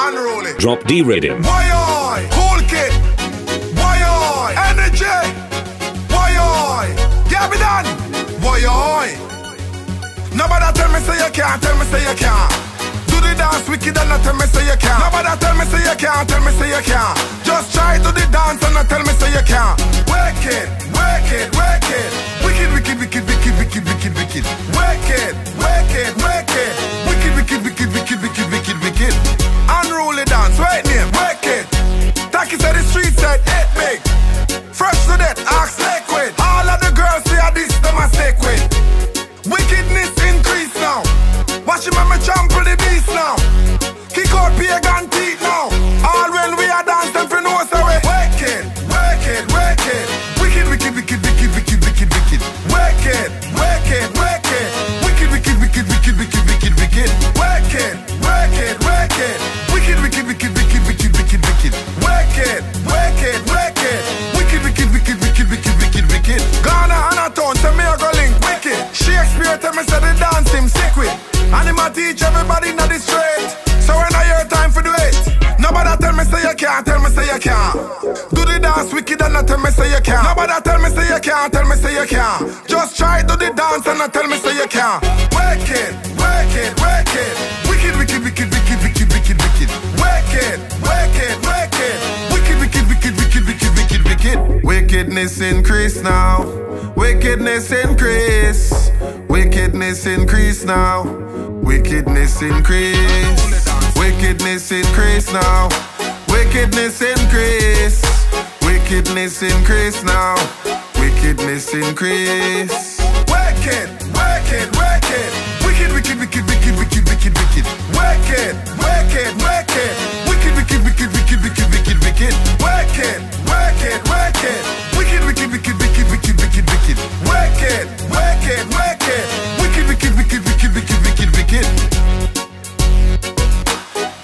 Unruly. Drop Di Riddim. Why I? Cool kid. Why I? Energy. Why I? Get me done. Why I? Nobody tell me say you can't. Tell me say you can't. Dance wicked and not tell me say you can't. Nobody tell me say you can't. Tell me say you can't. Just try to the dance and not tell me say you can't. Wicked, wicked, wicked, wicked, wicked, wicked, wicked. Work it, work it, work it. Wicked, wicked, wicked, wicked, wicked, wicked, wicked. Unruly dance, right name, it. Taki said the street said it big. Fresh to death, ask liquid. All of the girls say this them I stick with. Wickedness increase now. Watch him and me trample beast now. Kick out pagan teeth now. All when we are dance them for know so we. Wicked, wicked, wicked, wicked, wicked, wicked, wicked. Work it, work it. Wicked, wicked, wicked, wicked, wicked, wicked, wicked. Everybody not the straight. So when I hear time for do it, nobody tell me say you can't, tell me say you can't. Do the dance wicked and not tell me say you can't. Nobody tell me say you can't, tell me say you can't. Just try do the dance and not tell me say you can't. Wicked, wicked, wicked, wicked, wicked, wicked, wicked. Wicked, wicked, wicked, wicked, wicked, wicked, wicked. Wickedness increase now. Wickedness increase. Wickedness increase now. Wickedness increase. Wickedness increase now. Wickedness increase. Wickedness increase now. Wickedness increase. Wicked, wicked, wicked, wicked, wicked, wicked, wicked. It, work it, work it. Wicked, wicked, wicked, wicked, wicked, wicked, wicked. Work it, work it, work it. Wicked, wicked, wicked, wicked, wicked, wicked, wicked. Work it, work it, work it. Wicked, wicked, wicked, wicked, wicked, wicked, wicked.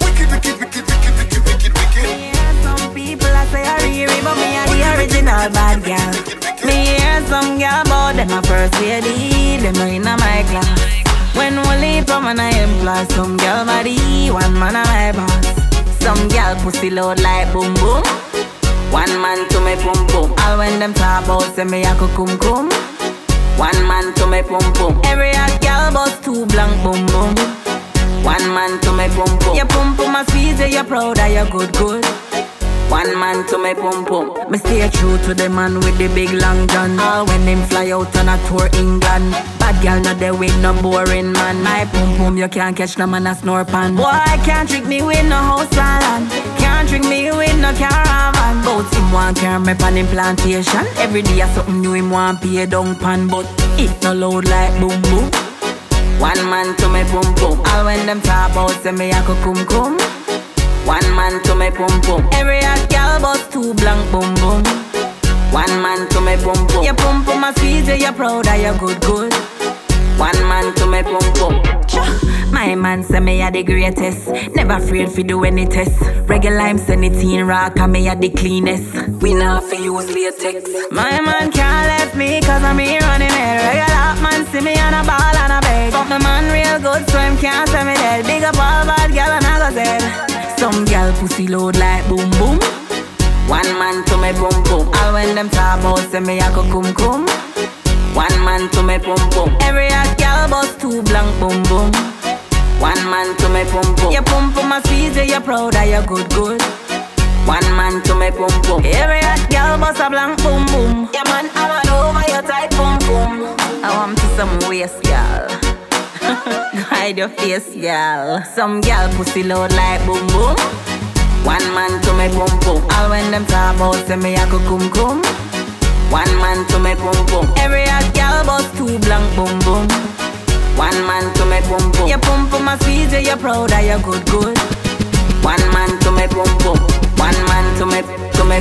Wicked, wicked, wicked, wicked, wicked, wicked, wicked. Some people I say are Riri, but me are the original bad girl. Me hear some girl about them a first lady, them are in a my class. When leap from an I employ some girl body, one man a my boss. Some girl pussy load like boom boom. One man to me pum pum. All when them talk about say me a cum cum. One man to me pum pum. Every hot girl bust two blank boom boom. One man to me pum pum. Your pum pum a squeeze you, you proud of your good good. One man to me pum pum. Me stay true to the man with the big long gun. All when them fly out on a tour England. Bad girl not there with no boring man. My pum pum you can't catch no man a snore pan. Boy can't trick me with no house land. Can't trick me with no caravan. Both him want car me pan him plantation. Every day a something new him want pay down pan, but it no loud like boom boom. One man to me pum pum. All when them talk about say me a cum cum. One man to me pum pum. Every hot girl bust two blank boom boom. One man to me pum pum. Your pum pum a squeeze you, you proud of your good good. One man to me pum pum. My man say me a the greatest. Never afraid fi do any test. Regular him send it rock and me a the cleanest. We not fi use latex. My man can't left me cause I'm here running it. Regular man see me on a ball and a beg. Fuck the man real good so him can't say me dead. Big up all bad gal and I go dead. Some gal pussy load like boom boom. One man to me boom boom. All when them talk about say me a go cum cum. One man to me pum pum. Every hot gal bust two blank boom boom. One man to me pum pum. Your pum pum a squeeze you, you proud of your good good. One man to me pum pum. Every hot gal bust a blank boom boom. Yeah man, I'm all over your tight pum pum. I want to some waist gal. Hide your face, gal. Some gal pussy load like boom boom. One man to me pum pum. All when them talk about say me a go cum cum. One man to me pum pum. Every hot gal bust two blank boom boom. One man to me pum pum. Your pum pum a squeeze you, you proud of your good good. One man to me pum pum. One man to me to me.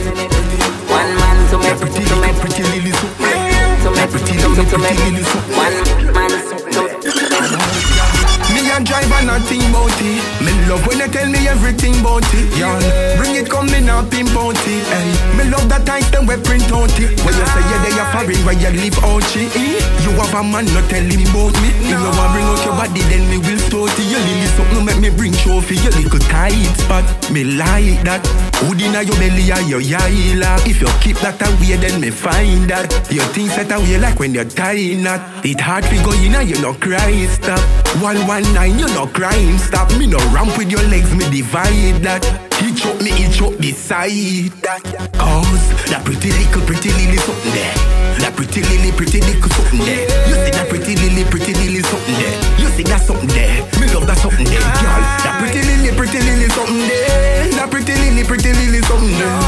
One man to me to me to me Pretty lily so to me to me to me. One man to a drive and nothing about it. Me love when you tell me everything about it. Y'all bring it come me not pimp out it. Hey, me love that them we print out it. When you say yeah they are foreign where you live oh, out it. You have a man not tell him about me. If you want bring out your body then me will start it. Your lily something make me bring trophy. Your little tight spot. Me like that. Hood inna your belly or your yila. If you keep that away then me find that. Your things set away like when you're tying that. It hard to go in and you no cry stop. One one nine you no crying stop. Me no ramp with your legs me divide that. Hitch up me he up beside that. Cause that pretty little pretty lily something there. That pretty lily pretty little something there. You see that pretty lily pretty lily something there. You see that something there. Me love that something there, girl. That pretty lily pretty lily something there. That pretty lily pretty lily something there.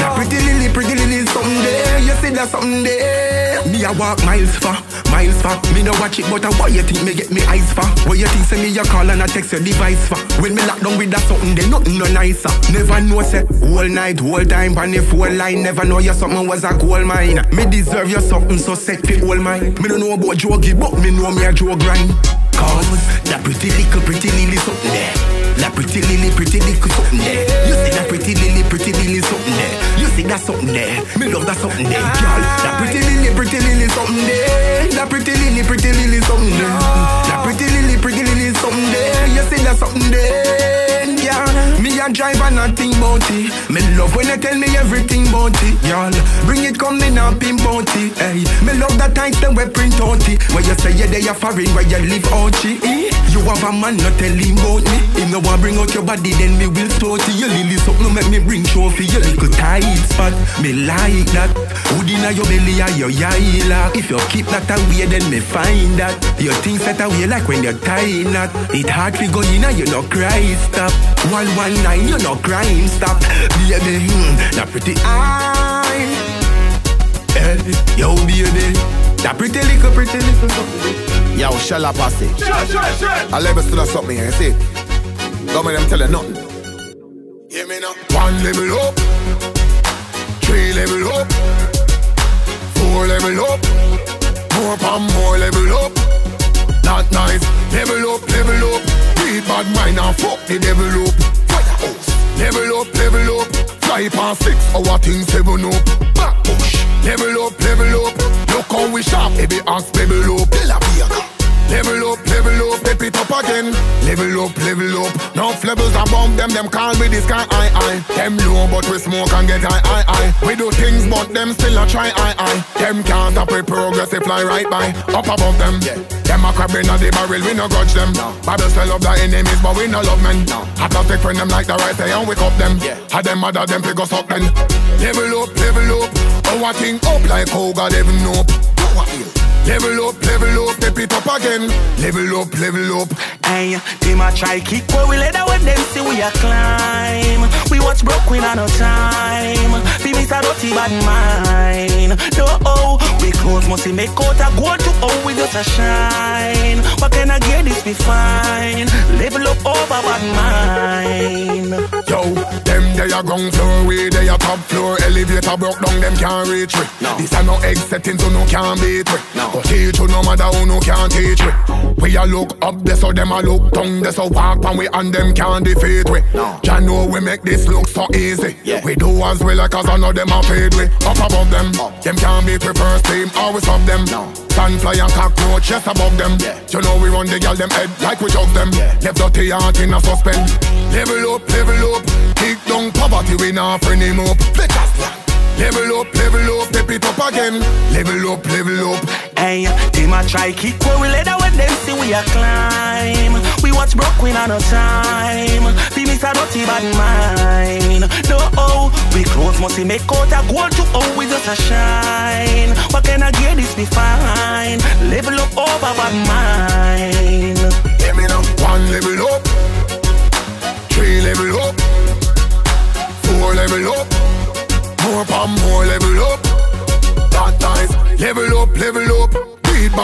That pretty lily pretty lily something there. You see that something there. Me a walk miles for, miles for. Me no watch it, but I why you think me get me eyes for? What you think send me a call and I text your device for? When me lock down with that something, then nothing no nicer. Never know say whole night, whole time, and if whole line. Never know your something was a gold mine. Me deserve your something so set fi whole mine. Me don't know about druggy, but me know me a drug grind. Cause that pretty little, pretty lily something there. That pretty lily, pretty little something there. You see that pretty lily, pretty lily something there. You see that something there. Me love that something there, girl. That pretty lily, pretty lily something there. That pretty lily, pretty lily something there. That pretty lily, pretty lily something there. You see that something there, girl. Me a drive and nothing about it. Me love when you tell me everything about it, y'all. Bring it, come me now pimp out it. Hey, me love that them we print out it. Where you say yeah, they are foreign, where you live out it. Eh? You have a man, not tell him about me. If no one bring out your body, then me will start it. Your lily something make me bring trophy. Your little tight spot, me like that. Hood inna your belly or your yila. If you keep that away, then me find that. Your things set away like when you're tying that. It hard to go in and you no cry stop. One one nine, you no crying stop. Baby, hmm, that pretty eye. Hey, yo, baby, that pretty little, pretty little something. Yo, shall I pass it? I level still a something here, see? Don't make them tell you nothing. Hear me now. One level up, three level up, four level up, more pam more level up. Not nice, level up, level up. Beat bad mind and fuck the devil up. Firehouse, level up, level up. Fly past six hour things seven up. Back push, level up, level up. Look how we sharp, baby ask level up. Beer. Level up, level up, step it up again. Level up, level up. Now levels are them, them call me the sky high high. Them low, but we smoke and get high high high. We do things, but them still a try high high. Them can't stop we progress, they fly right by. Up above them, yeah. Them a crab in the barrel, we no grudge them. No. Bible spell up the enemies, but we no love men. No. I don't take friend them like the right say and wake up them. Yeah. Had them mother them pick us up then. Level up, level up. Oh, I think up like oh up. Power hill. Level up, level up, step it up again. Level up, level up. Hey, them a try kick where we let when them see we a climb. We watch broke we not no time. Be miss a dirty bad mind. No, oh, we close must make out a gold to oh we just a shine. What can I get this we fine? Level up oh, over bad mind. Yo, them they a ground floor, we they a top floor. Elevator broke down, them can't reach me. No. This a no egg setting, so no can't beat me. No. Teach you no matter who no can't teach me. We a look up there, so them a look down there, so walk and we and them can't defeat we. No. Ya know we make this look so easy. Yeah. We do as well, like cause I know them a paid we. Up above them, Up. them can't beat we first team, always up them. No. Sunfly and cockroach just above them. Yeah. You know we run the girl them head like we jug them. Yeah. Left dirty heart in a suspend. Level up, level up. Kick down poverty, we not friend him up. Let us. Level up, level up, step it up again. Level up, level up. Hey, them a try kick where we let when them see we a climb. We watch broke we not no time. Be a dirty bad mind. No, oh, we close must make out a gold to oh we just a shine. What can I get this be fine? Level up oh, over bad mind. Hear me now. One level up. Three level up.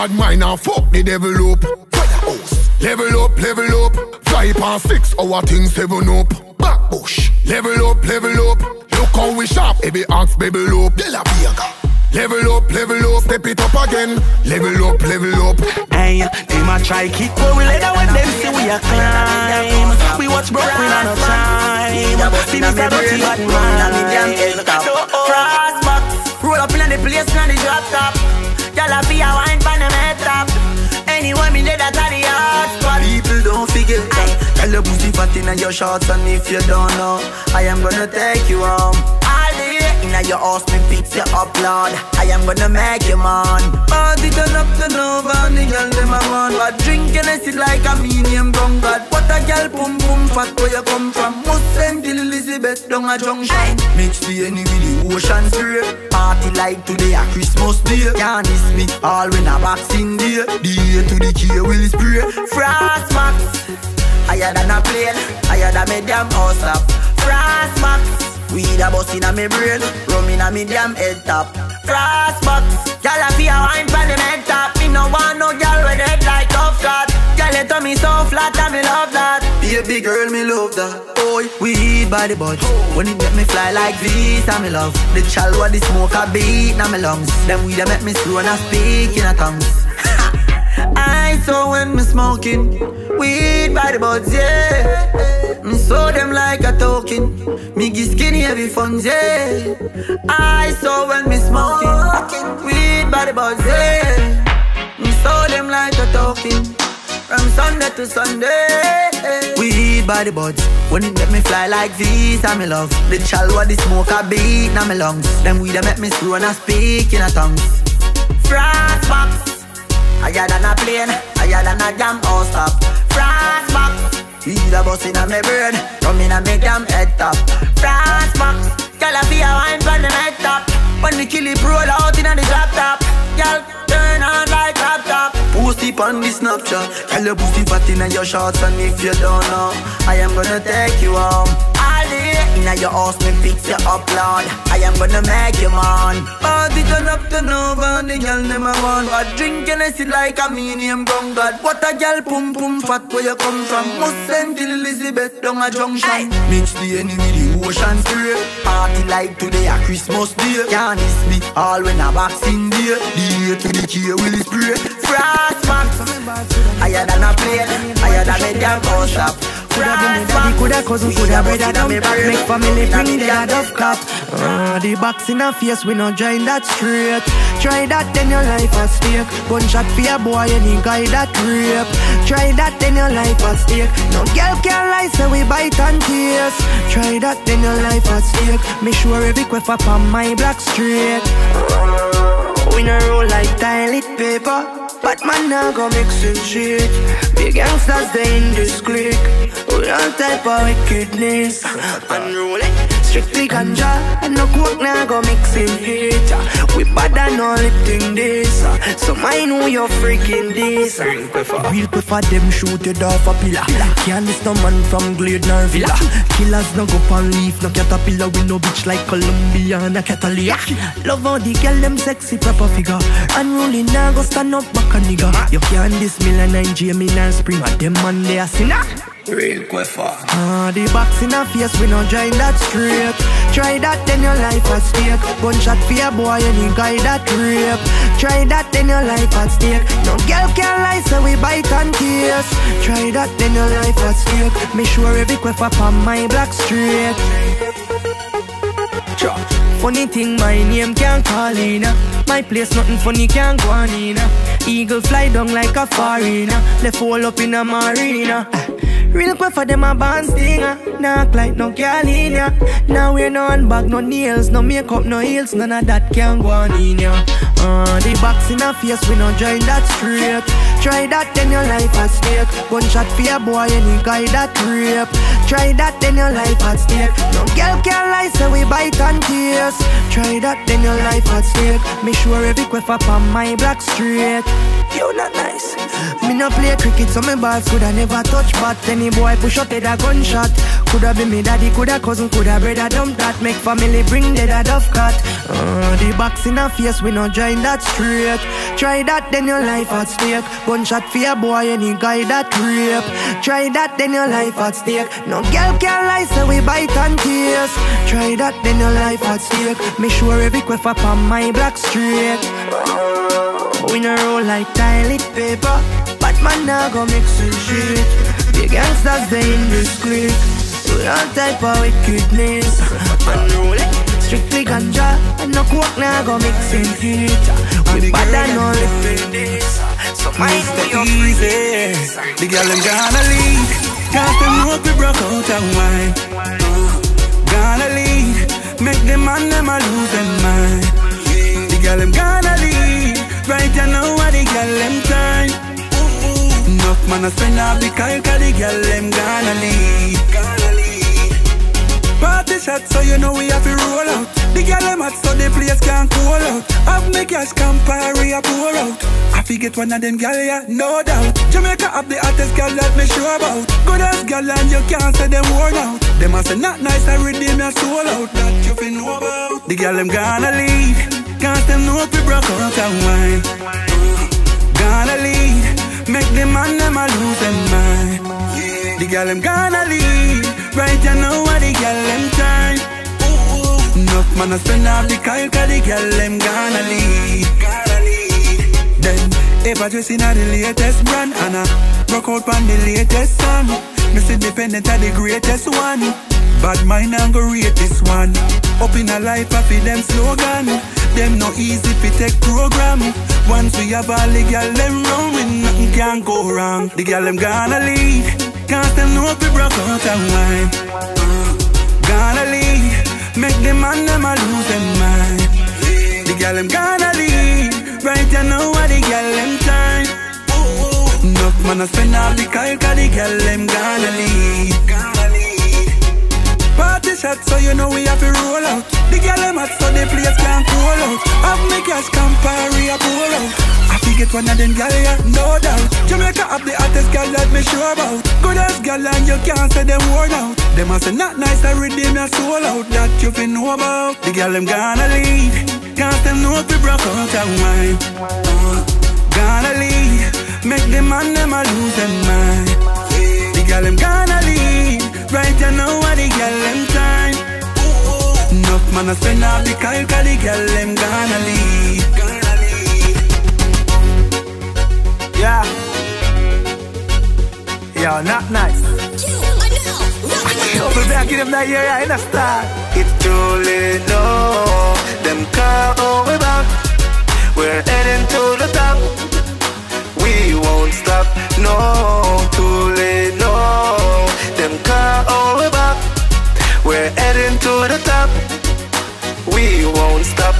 Bad mind and fuck the devil up. Firehouse. Level up, level up. Fly past six hour things seven up. Back bush. Level up, level up. Look how we sharp. Every axe baby up. De La Vega. Level up, level up, step it up again. Level up, level up. Hey, they might try kick but we let when them see we a climb. We watch Brooklyn on a time. See me say dirty bad mind. Crossbox, roll up in the place on the drop top. Y'all a be a wine pan the head top. Anyway, me dead at the spot. People don't forget that. Tell your pussy fat in your shorts and if you don't know, I am gonna take you home. Inna your house, me fix you up, Lord. I am gonna make you man. Party turn up, turn over, and the girl them a run. But drinking I sit like a medium drunk God. What a girl pum pum fat where you come from? Must send till Elizabeth down a junction. Mix the any with the ocean spray. Party like today a Christmas day. Can't miss me all when a boxing day. The A to the K will spray. Frass box, higher than a plane, higher than me damn house up. Frass box. Weed a bust inna me brain, rum inna me damn head top. Frassbox, gyal a fi a wine pon the head top. Me no want no gyal with head like tough cut. Gyal on me so flat and me love that. Baby girl, me love that. Boy, weed by the bunch. When it make me fly like this, I me love. The chalwa, the smoke a beat in my lungs. Them weed a make me slow and I speak in a tongues. I saw when me smoking weed by the buds, yeah. Me saw them like a token. Me get skinny heavy funds, yeah. I saw when me smoking weed by the buds, yeah. Me saw them like a token. From Sunday to Sunday. Weed by the buds. When it make me fly like this, I'm in love. The chalwa, the smoke a beat in my lungs. Them weed a make me slow and I speak in a tongues. Frass box. Higher than a plane, higher than a jam house top. Frass box, weed a bust inna me brain, rum inna me damn head top. Frass box, girl a be a wine pon the night top. When the kill it roll out inna the drop top, girl turn on like drop top. Post it on the Snapchat, tell your pussy fat inna your shorts, and if you don't know, I am gonna take you home. Inna your house, me fix you up, Lord. I am gonna make you man. Party turn up to and the girl a want. But drinking I sit like a medium ground God. What a girl pum pum fat where you come from? Must send till Elizabeth down a junction. Mix the enemy, the ocean spray. Party like today a Christmas day. Can't miss me all when a boxing day. The A to the K will spray. Frass box, higher than a plane, higher than a damn house up. Coulda been daddy, coulda cousin, coulda brother, dump back. Make family bring the of cop uh, The box in a face, we no join that straight Try that, then your life at stake. Gunshot for your boy, any guy that rape. Try that, then your life at stake. No girl can lie, say we bite and tears Try that, then your life at stake. Make sure every quiff up on my black straight We no roll like toilet paper but man now go mixing shit. Big gangsters they in this clique We all type of wickedness? Unruly Strictly ganja. And no coke now go mixing hit We bad and all lifting this uh. So I know you're freaking this uh. Real prefer them shoot it off a pillar. Can't this no man from Glade nor Villa. Killers no go pan leaf no caterpillar We no bitch like Colombia and a Catalina Love how the girl them sexy proper figure. Unruly now go stand up back a nigga You can't this million and Jamie and Spring. Them man they a sinner Real quiffer. Ah, the box in a face, we no join that straight. Try that, then your life at stake. Gunshot for your boy, any guy that rape. Try that, then your life at stake. No girl can lie, so we bite and tears. Try that, then your life at stake. Make sure every quiff up on my black straight. Funny thing, my name can't call in My place, nothing funny can't go on in Eagle fly down like a foreigner Left fall up in a marina Real quick for them a band stinger. Knock like no girl in ya. Now we're no handbag, no nails No makeup, no heels None of that can go on in ya. Uh, The box in a face, we no join that straight. Try that, then your life at stake. Gunshot for your boy, any guy that rape. Try that, then your life at stake. No girl can lie, so we bite and tears Try that, then your life at stake. Make sure every quiff up on my black straight You not nice. Me no play cricket, so me balls coulda never touch bat. Any boy push up head a gunshot. Coulda be me daddy, coulda cousin, coulda brother dump that. Make family bring dead a dove cut. Uh, the box in a face, we no join that straight. Try that, then your life at stake. Gunshot for your boy, any guy that rape. Try that, then your life at stake. No girl can lie, so we bite and tears. Try that, then your life at stake. Me sure every quiff up on my black straight. We no roll like toilet paper But man now go mix and shit. The gangsters they in this clique With all type of wickedness. Unruly eh, Strictly ganja. And no coke now go mix and hit We bad and no living this. So mind Mr. me your Easy. The girl them gonna leave Cause them know we broke out and wine. Gonna leave Make them man them a lose them mind. The girl them gonna leave Right you know what the girl them time Enough man a spend the car Cause the girl them gonna leave. Party shot so you know we have to roll out. The girl them hot so the place can't cool out. Have me cash Campari a pour out. I forget one of them gal yeah, no doubt. Jamaica have the hottest gal that me sure about. Good as gal and you can't say them worn out. Them a say not nice I redeem your soul out. That you fi know about. The gal them gonna leave Them know we broke out and wine Gonna leave Make them man them a lose them mind. The gal them gonna leave Right you know what the gal them time Enough man a spend off the car Cause the gal them gonna leave Then if I dress in the latest brand And I rock out on the latest song. Miss independent are the greatest one. Bad mind and go rate this one. Up in a life I feel them slogan Them no easy fi take program. Once we have all the gal them round nothing can go wrong. The gal them gonna leave Cause them know we broke out and wine Gonna leave Make them man them a lose them mind. The gal them gonna leave Right you know what the gal them time. Enough man a spend all the car Cause the gal them gonna leave Gonna leave. Party shot so you know we have to roll out The gal them hot so the place can't cool out. Have me cash Campari a pour out. I forget one of them gal yeah, no doubt. Jamaica have the hottest gal that me sure about. Good as gal and you can't say them worn out. Them a say not nice I redeem your soul out. That you fi know about. The gal them gonna leave. Cause them know we broke out and wine. Uh, gonna leave. Make them man them a lose them mind. The gal them gonna leave. Right you know what the gal them time Enough man a spend off the car Cause the gal them gonna leave Yeah. Yeah, not nice. Over there, give them that year, yeah, in a star. It's too late, no. Them call we back. We're heading to the top. We won't stop, no. Too late, no. Them call we back. We're heading to the top. We won't stop.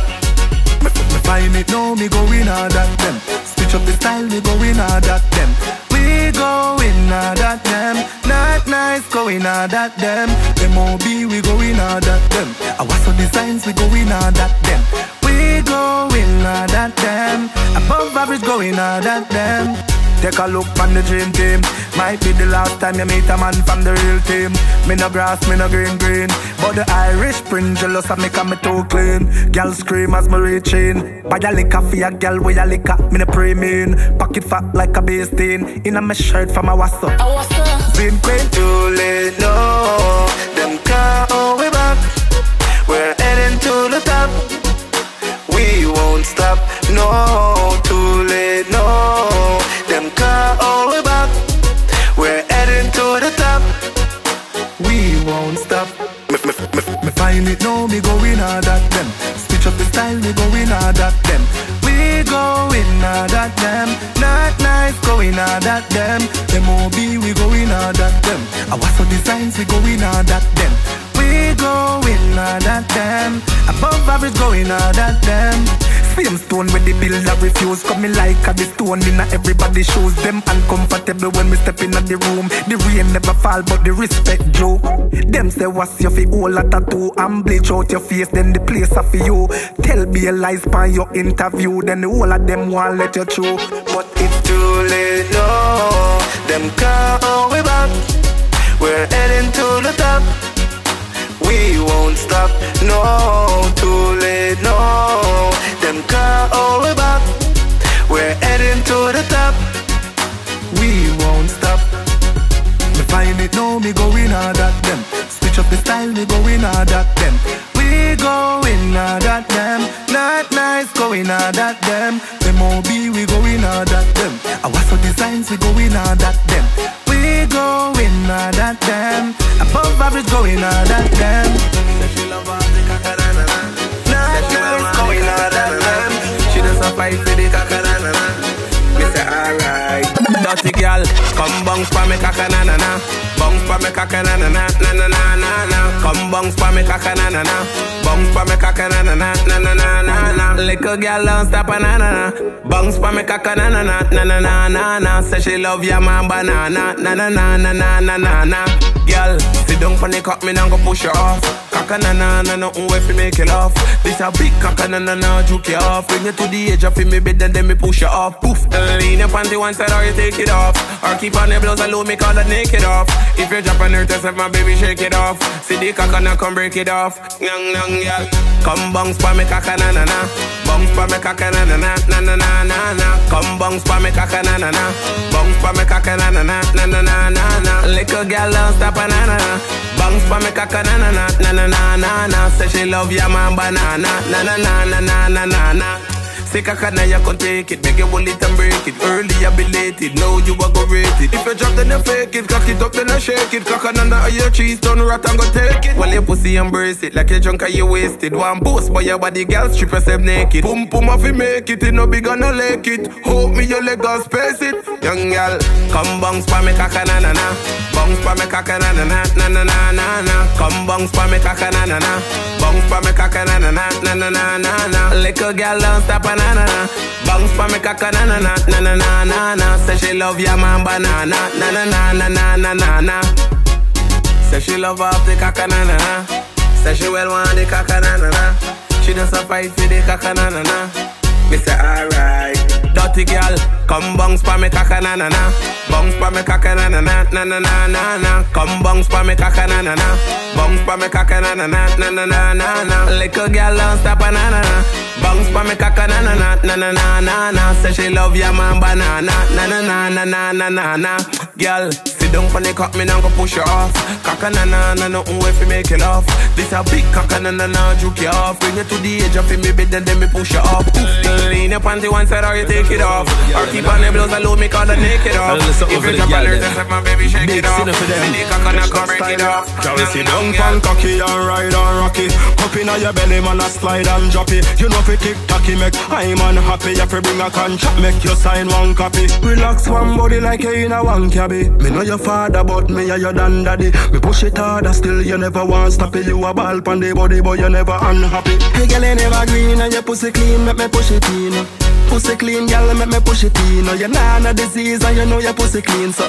Me, find it now, me going hard at them. Switch up the style, me going hard at them. We going hard at them. Not nice, going hard at them. MOB, we going hard at them. I was on designs, we going hard at them. We going hard at them. Above average, going hard at them. Take a look on the dream team. Might be the last time you meet a man from the real team. Me no grass, me no green green. But the Irish print jealous and make me too clean. Girl scream as me reach in. Buy a liquor for a girl with a liquor. Me no pre mean. Pocket fat like a beast in. In a me shirt from a wassa. Zin queen. Too late, no. Them call we back. We're heading to the top. We won't stop, no. Too late, no. We back. We're heading to the top. we won't stop. Me, me, me, me find it now, me going hard at them. Switch up the style, me going hard at them. We going hard at them. Not nice, going hard at them. MOB, we going hard at them. Was on designs, we going hard at them. We going hard at them. Above average, going hard at them. Same stone with the builder refuse. Come me like a the stone in everybody's shoes. Them uncomfortable when me step in the room. The rain never fall, but the respect Joe. Them say what's your fi all a tattoo and bleach out your face, then the place are for you. Tell me a lies by your interview, then the whole of them want let you through. But it's too late, no. Them can't we back. We're heading to the top. We won't stop, no. Too late, no. Them hold we back. We're heading to the top. We won't stop. Me find it now, me going hard at them. Switch up the style, me going hard at them. We going hard at them. Not nice, going hard at them. Them OB, we going hard at them. Our so designs, we going hard at them. Going hard at them. Above average, going hard at them. Not going hard at them. She does a fight for the kakanana. Me alright. Dirty girl, come bounce pa me kaka na na na. Bounce pa me kaka na na na na na na na na. Come bounce pa me kaka na na na. Bounce pa me kaka na na na na na na na na. Little girl don't stop na na na. Bounce pa me kaka na na na na na na na na. Say she love ya man banana na na na na na na na na. Girl, sit down pon the cock me now go push her off. Kaka na na na nothing way fi make you laugh. This a big kaka na na na juke you off. Bring you to the edge of me bed and then me push you off. Poof, lean your panty one side or you take it off. Or keep on the blouse alone, me call that naked off. If you drop on her yourself, my baby shake it off. See the kaka na come break it off. Nyang nyang yeah. Come bounce pa me kaka na na na. Bounce pa me kaka na na na na na na na na. Come bounce pa me kaka na na na. Bounce pa me kaka na na na na na na na na. Little girl don't stop a na na. Bounce pa me kaka na na na na na na na na. Say she love ya man banana na na na na na na na na. Say kaka now you can take it, make it and break it. Early you belated, now you a go rate it. If you drop then you fake it, cock it up then you shake it. Kaka nana your cheese done rat and go take it. While your pussy embrace it, like you drunk and you wasted. One boost by your body, girl strip yourself naked. Pum pum off you make it, it no big gonna like it. Hope me your leg go space it. Young girl, come bounce pa me kaka na na na. Bounce pa me kaka na na na na na na na na. Come bounce pa me kaka na na na. Bounce pa me kaka na na na na na na na. Little girl don't stop a na na na. Bounce pa me kaka na na na na na na na na. Say she love ya man banana na na na na na na na na. Say she love off the kaka na na na. Say she well want the kaka na na na. She just a fight for the kaka na na na. Me say alright. Dirty girl, come bounce pa me kaka na na na. Bounce pa me kaka na na na na na na na na. Come bounce pa me kaka na na na. Bounce pa me kaka na na na na na na na na. Little girl don't stop na na na. Bounce pa me kaka na na na na na na na na. Say she love ya man banana na na na na na na na na. Girl, sit down pon the cock me now go push you off. Kaka na na na nothing way fi make you laugh. This a big kaka na na na juke you off. Bring you to the edge of me bed and then me push you off. Lean your panty one side or you take it off. Or keep on the blouse alone me call the naked off. If you drop girl on her then. yourself, my baby shake it off. for. See the cock and I come break it off. Sit down Young pan cocky and ride and rocky Cup inna your belly man a slide and drop it You know fi tick tocky make I man happy If you bring a contract make you sign one copy Relax one body like you in a one cabby Me know your father but me a your dan daddy Me push it harder still you never want stop it You a ball pan the body but you never unhappy Hey girl you never green and your pussy clean make me push it in Pussy clean, girl, make me push it in. Oh, no, you nah no disease, and you know your pussy clean, so.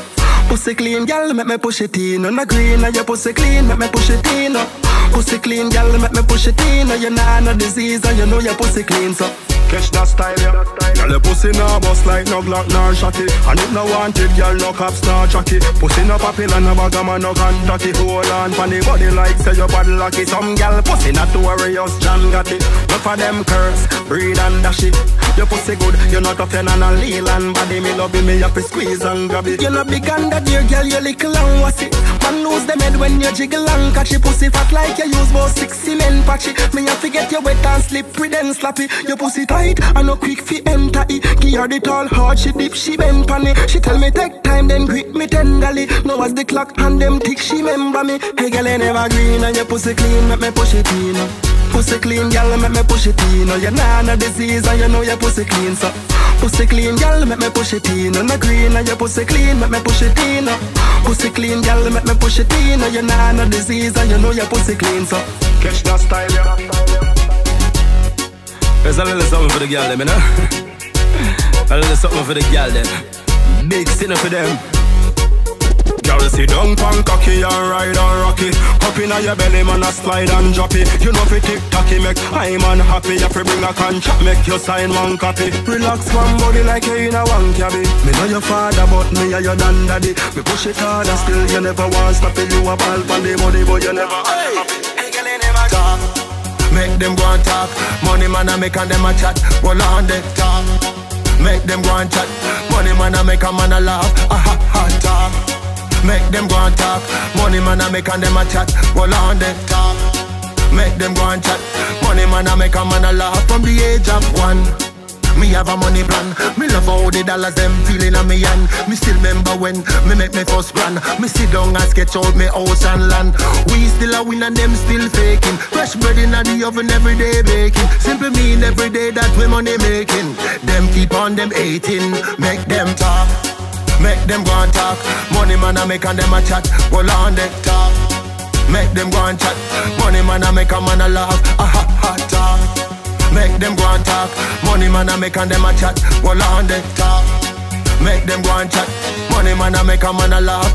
Pussy clean, girl, make me push it in. No, no green, and your pussy clean, make me push it in. No. Pussy clean, girl, make me push it in. No, you nah no disease, and you know your pussy clean, so. Catch that style, yeah. Girl, your pussy nah bust like no Glock nor shotty. And if no wanted, girl, no cops nor chucky. Pussy no popular, no bag no contacty. Hold on, funny body like say your body lucky. Some girl pussy not Warriors, John got it. Look for them curves, breed and dash it. Your pussy good, you're not tough, you're not a Leland body. Me love it, me to squeeze and grab it. You're not big under dear girl, you little and what's it? Man lose them head when you jiggle and catch it. Pussy fat like you use about six cement patchy. Me have to get you wet and slippery then slappy. Your pussy tight and no quick fi enter it. Give her the tall hard, she dip, she bend pan it. She tell me take time, then grip me tenderly. Now as the clock and them tick, she remember me. Hey girl, you never green and your pussy clean, make me push it in. Pussy clean, girl, make me push it in. Oh, no, you nah no disease and you know your pussy clean, so. Pussy clean, girl, make me push it in. No, no green and your pussy clean, make me push it in. No. Pussy clean, girl, make me push it in. No, you nah no disease and you know your pussy clean, so. Catch that style, yeah. There's a little something for the girl, them, you know? A little something for the girl, them. Big sinner for them. Sit down, pan cocky and ride and rocky. Up inna your belly, man, a slide and drop it. You know fi tick tocky make I'm unhappy. If you bring a contract, make you sign one copy. Relax one body like you in a one cabby. Me know your father, but me a your dan daddy. Me push it hard and still you never want stop it. You a ball pon the body, but you never. Hey, hey, girl, you never talk. Make them go and talk. Money man a make and them a chat. Roll on the talk. Make them go and chat. Money man a make a man a laugh. Ah ha ha talk. Make them go and talk. Money man a make and them a chat. Roll on the talk. Make them go and chat. Money man a make a man a laugh from the age of one. Me have a money plan. Me love how the dollars them feeling on me hand. Me still remember when me make me first grand. Me sit down and sketch out me house and land. We still a win and them still faking. Fresh bread in the oven every day baking. Simply mean every day that we money making. Them keep on them hating. Make them talk. Make them go and talk. Money man a make and them a chat. Well on the talk. Make them go and chat. Money man a make a man a laugh. Ah ha ha talk. Make them go and talk. Money man a make and them a chat. Well on the talk. Make them go and chat. Money man a make a man a laugh.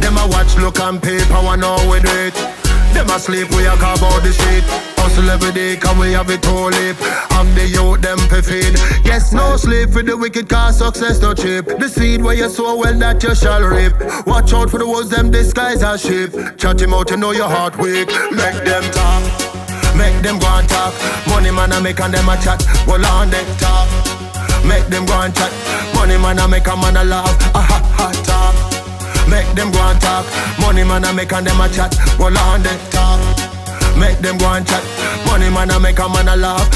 Them a watch, look and paper, one know we do it. Them a sleep, we a carve out the shit. Hustle every day, can we have it all lip. I'm the youth, them feed. Yes, no sleep for the wicked, cause success no cheap. The seed where you sow well, that you shall reap. Watch out for the wolves, them disguise as sheep. Chat him out, you know your heart weak. Make them talk. Make them go and talk. Money man a make and them a chat. Well on them talk. Make them go and chat. Money man a make a man a laugh. Ah ha ha talk. Make them go and talk. Money man a make and them a chat. Well on them talk. Make them go and chat. Money man a make a man a laugh.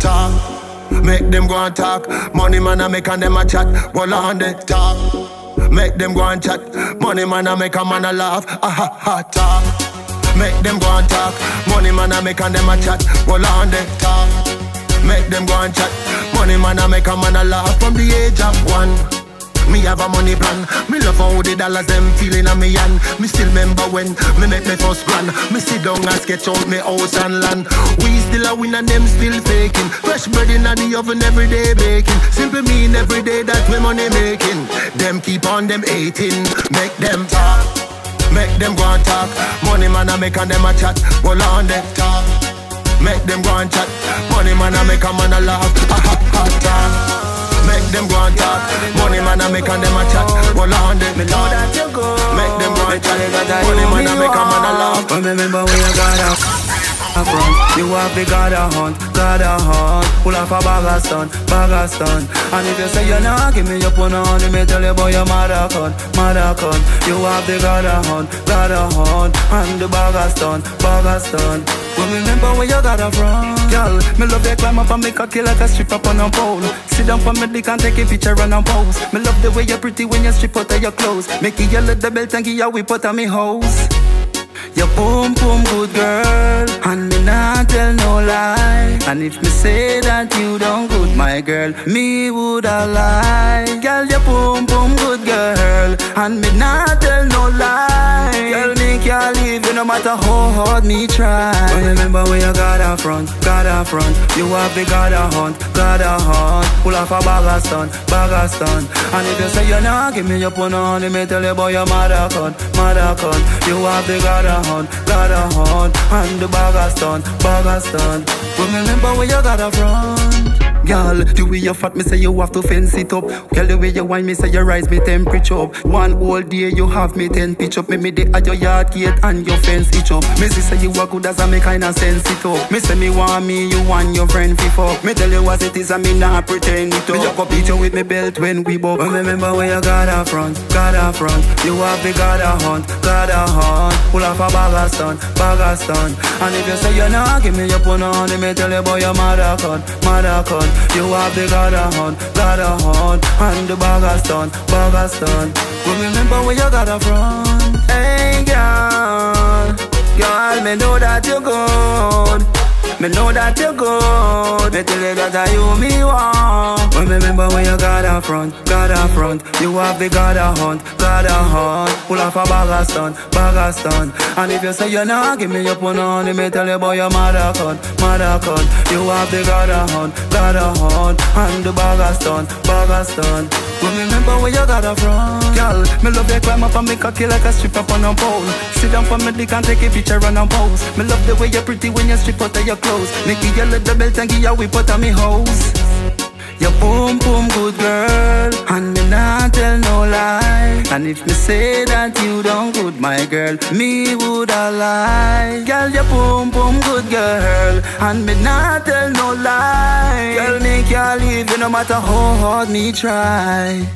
Talk. Make them go and talk. Money man a make and them a chat. Well on the talk. Make them go and chat. Money man a make a man a laugh. Ah ha ha talk. Make them go and talk. Money man a make and them a chat. Well on the talk. Make them go and chat. Money man a make a man a laugh from the age of one. Me have a money plan. Me love how the dollars them feeling on me hand. Me still remember when me make me first grand. Me sit down and sketch out me house and land. We still a win and them still faking. Fresh bread in the oven every day baking. Simply mean every day that we money making. Them keep on them hating. Make them talk. Make them go and talk. Money man a make and them a chat. Well on them talk. Make them go and chat. Money man a make a man a laugh. Ha ha talk. Make them go and talk. Money man a make and them a chat. Well on them Me know that you go. Make them go and chat. Money man me make a man a laugh. Remember when you got a a front. You have the God a hunt, God a hunt. Pull off a bag of stun, bag of stun. And if you say you're not, give me your put on Let me tell you about your mother cunt, mother cunt You have the God a hunt, God a hunt. And the bag of stun, bag of stun. But remember where you got a from Girl, me love you climb up and make a kill like a strip up on a pole. Sit down for me dick and take a picture and a pose. Me love the way you're pretty when you strip out of your clothes. Make you yell at the belt and give you a whip out of me hose your boom boom good girl. And me not tell no lie. And if me say that you don't good my girl Me woulda lie Girl your boom boom good girl. And me not tell no lie. Girl me can't leave you no matter how hard me try. But remember where you got a front, got a front You have the got a hunt, got a hunt. Pull off a bag of stun, bag of stun. And if you say you're not give me your put on Let me tell you about your mother cunt, mother cunt. You have the got a hunt, got a hunt. And the bag of stun, bag of stun remember where you got a front Girl, the way you fat, me say you have to fence it up. Girl, the way you wine, me say you rise me temperature up. One whole day you have me ten pitch up. Me me dey at your yard gate and your fence itch up. Me say say you are good as I me kinda sense it up. Me say me want me, you want your friend fuck. Me tell you what it is and me not pretend it up. Me go beat you with me belt when we. But remember where you got a front, got a front. You have the got a hunt, got a hunt. Pull off a bag of stun, bag of stun. And if you say you not give me your put on, let tell you about your mother cunt, mother cunt. You have the God a hunt, God a hunt And the bag of stun, bag of stun But remember where you got a from. Hey girl Girl, me know that you good Me know that you good. Me tell you that I you me want. When me remember when you got a front, got a front. You have the God a hunt, God a hunt. Pull off a bag of stun, bag of stun. And if you say you not give me your put on, me tell you boy your mother cut, mother cut. You have the God a hunt, God a hunt. And the bag of stun, bag of stun. Me remember where you got a from Girl, me love you climb up and make a kill like a strip up on a pole. Sit down for me dick and take a picture and a pose. Me love the way you're pretty when you strip out of your clothes. Make you let the belt and give you whip out of me hose your boom boom good girl. And me not tell no lie. And if me say that you don't good my girl Me woulda lie. Girl your boom boom good girl. And me not tell no lie. Girl me can't leave no matter how hard me try